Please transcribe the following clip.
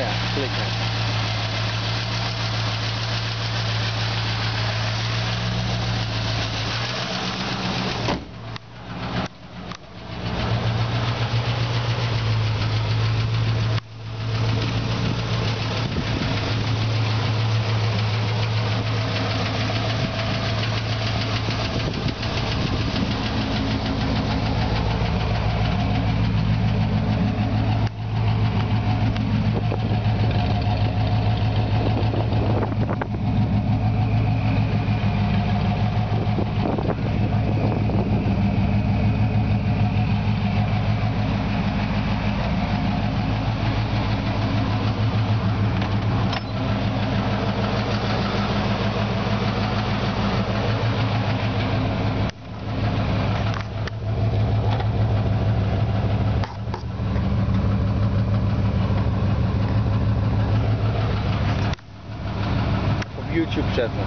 呀，这里看。YouTube zetten.